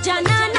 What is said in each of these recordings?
じゃない。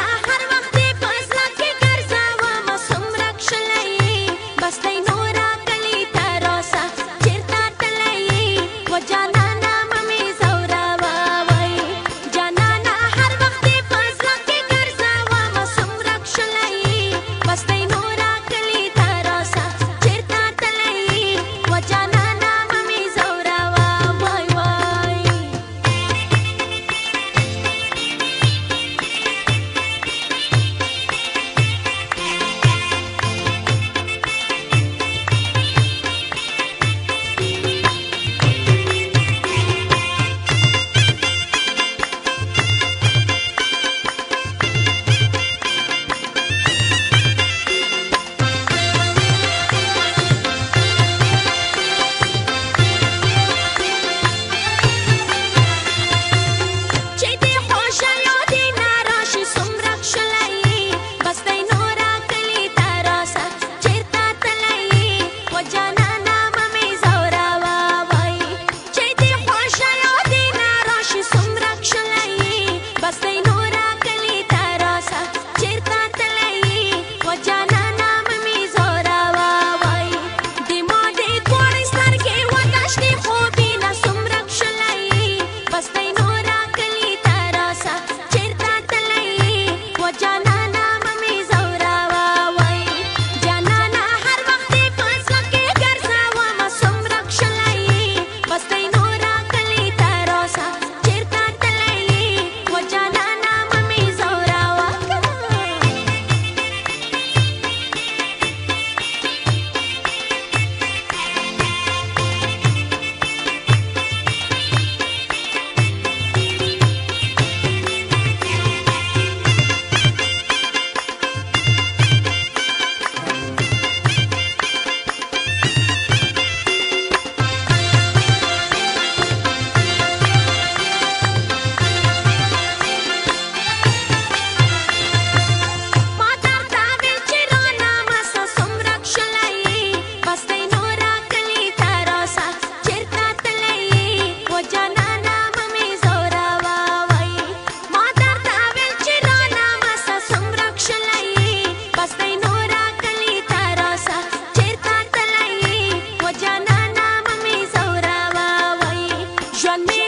Joignez